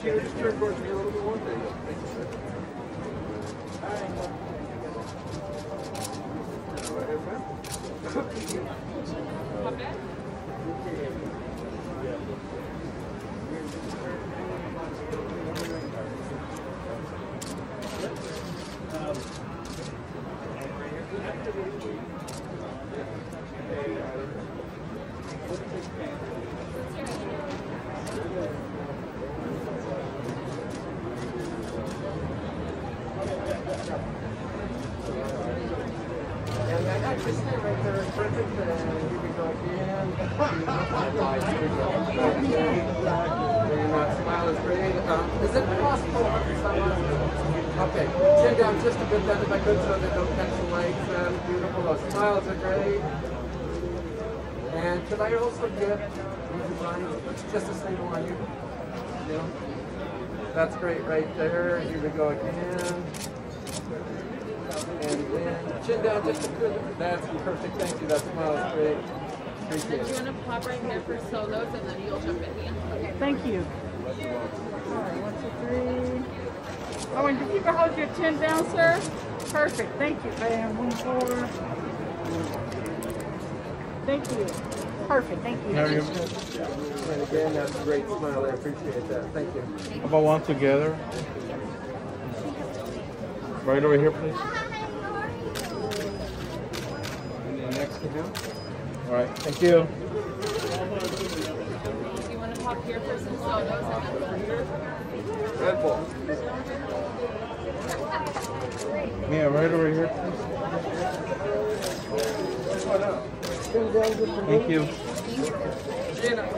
Can you just turn towards a little bit more? All right. All right, is it possible? Okay, chin down just a bit then if I could so they don't catch the legs. Um, beautiful, those smiles are great. And could I also get, just a single on you? Yeah. That's great right there. Here we go again. And then chin down just a bit. That's perfect. Thank you. That smile is great. Appreciate Do you want to pop right here for solos and then you'll jump in again? Okay. Thank you. All right, one, two, three. Oh, and if you can hold your chin down, sir. Perfect. Thank you. Bam. One, four. Thank you. Perfect. Thank you. How are you? And again, that's a great smile. I appreciate that. Thank you. How about one together? Right over here, please. And then next to him. All right, thank you. Do you want to pop here for some solos Red Bull. Mia, right over here, please. Chin down just a Thank you. Gino.